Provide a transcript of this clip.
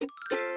you